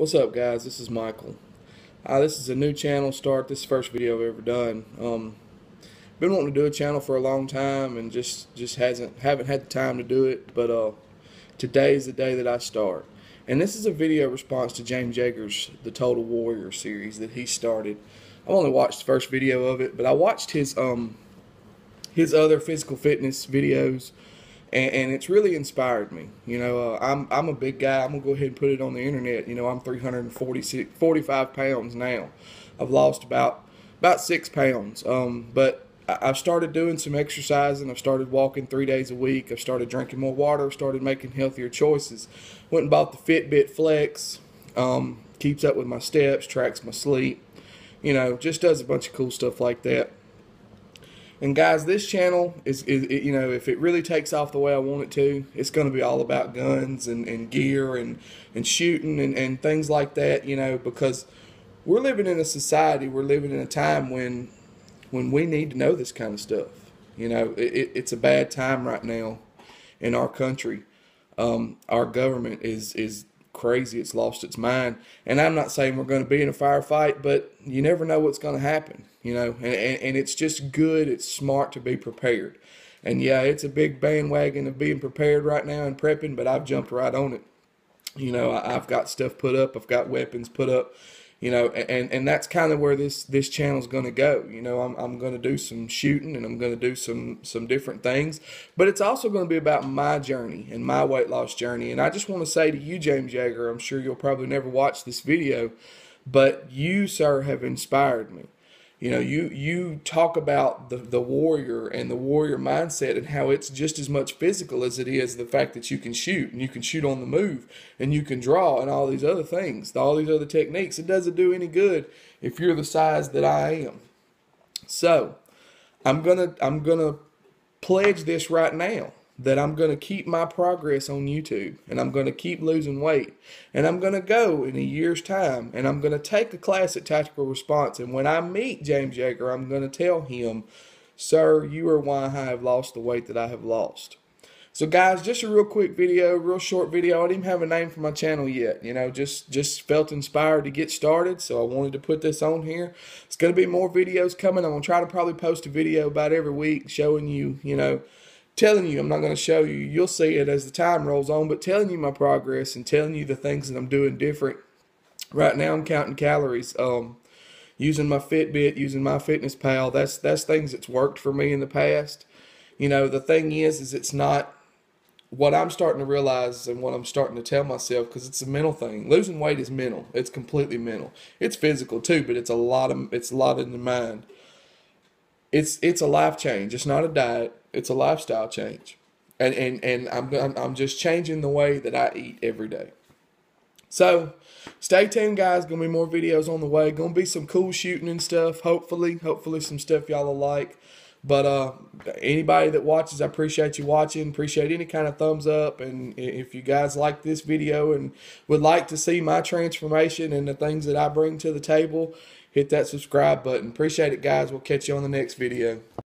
What's up, guys? This is Michael. Uh, this is a new channel start. This first video I've ever done. Um, been wanting to do a channel for a long time and just just hasn't haven't had the time to do it. But uh, today is the day that I start. And this is a video response to James Yeager's The Total Warrior series that he started. I've only watched the first video of it, but I watched his um his other physical fitness videos and, and it's really inspired me. You know, uh, I'm I'm a big guy. I'm gonna go ahead and put it on the internet. You know, I'm 346, 45 pounds now. I've lost about about six pounds. Um, but I've started doing some exercising. I've started walking three days a week. I've started drinking more water. I've started making healthier choices. Went and bought the Fitbit Flex. Um, keeps up with my steps, tracks my sleep. You know, just does a bunch of cool stuff like that. And guys, this channel is, is it, you know, if it really takes off the way I want it to, it's going to be all about guns and, and gear and, and shooting and, and things like that, you know, because we're living in a society, we're living in a time when when we need to know this kind of stuff. You know, it, it's a bad time right now in our country. Um, our government is is crazy. It's lost its mind. And I'm not saying we're going to be in a firefight, but you never know what's going to happen you know, and, and, and it's just good, it's smart to be prepared. And yeah, it's a big bandwagon of being prepared right now and prepping, but I've jumped right on it. You know, I, have got stuff put up, I've got weapons put up, you know, and, and that's kind of where this, this channel is going to go. You know, I'm, I'm going to do some shooting and I'm going to do some, some different things, but it's also going to be about my journey and my weight loss journey. And I just want to say to you, James Yeager, I'm sure you'll probably never watch this video, but you, sir, have inspired me. You know, you you talk about the the warrior and the warrior mindset and how it's just as much physical as it is the fact that you can shoot and you can shoot on the move and you can draw and all these other things, all these other techniques. It doesn't do any good if you're the size that I am. So, I'm gonna I'm gonna pledge this right now that I'm going to keep my progress on YouTube and I'm going to keep losing weight. And I'm going to go in a year's time and I'm going to take a class at Tactical Response. And when I meet James Yeager, I'm going to tell him, Sir, you are why I have lost the weight that I have lost. So guys, just a real quick video, real short video. I didn't have a name for my channel yet. You know, just just felt inspired to get started, so I wanted to put this on here. It's going to be more videos coming. I'm going to try to probably post a video about every week showing you, you know, telling you, I'm not going to show you, you'll see it as the time rolls on, but telling you my progress and telling you the things that I'm doing different. Right now, I'm counting calories. Um, using my Fitbit, using MyFitnessPal. That's that's things that's worked for me in the past. You know, the thing is, is it's not what I'm starting to realize and what I'm starting to tell myself because it's a mental thing. Losing weight is mental. It's completely mental. It's physical too, but it's a lot of it's a lot in the mind. It's it's a life change. It's not a diet. It's a lifestyle change, and and and I'm I'm, I'm just changing the way that I eat every day. So, stay tuned, guys. Gonna be more videos on the way. Gonna be some cool shooting and stuff. Hopefully, hopefully some stuff y'all will like. But uh, anybody that watches, I appreciate you watching. Appreciate any kind of thumbs up. And if you guys like this video and would like to see my transformation and the things that I bring to the table, hit that subscribe button. Appreciate it, guys. We'll catch you on the next video.